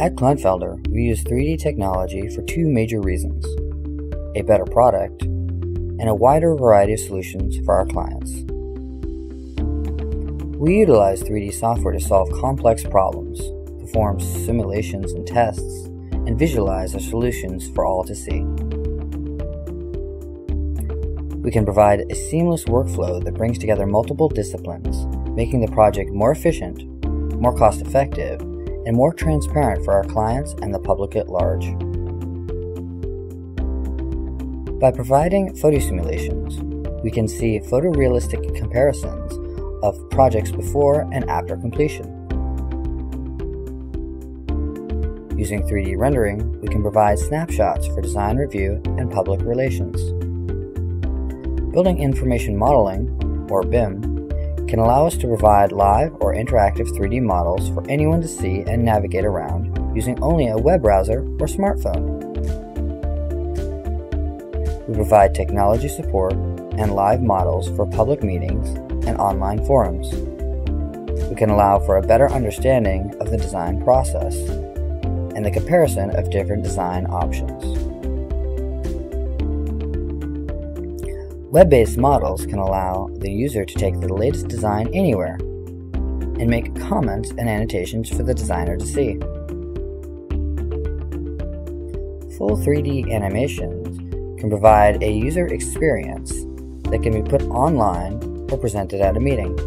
At Kleinfelder, we use 3D technology for two major reasons a better product and a wider variety of solutions for our clients. We utilize 3D software to solve complex problems, perform simulations and tests, and visualize our solutions for all to see. We can provide a seamless workflow that brings together multiple disciplines, making the project more efficient, more cost effective, and more transparent for our clients and the public at large. By providing photo simulations, we can see photorealistic comparisons of projects before and after completion. Using 3D rendering, we can provide snapshots for design review and public relations. Building Information Modeling, or BIM, can allow us to provide live or interactive 3D models for anyone to see and navigate around using only a web browser or smartphone. We provide technology support and live models for public meetings and online forums. We can allow for a better understanding of the design process and the comparison of different design options. Web-based models can allow the user to take the latest design anywhere and make comments and annotations for the designer to see. Full 3D animations can provide a user experience that can be put online or presented at a meeting.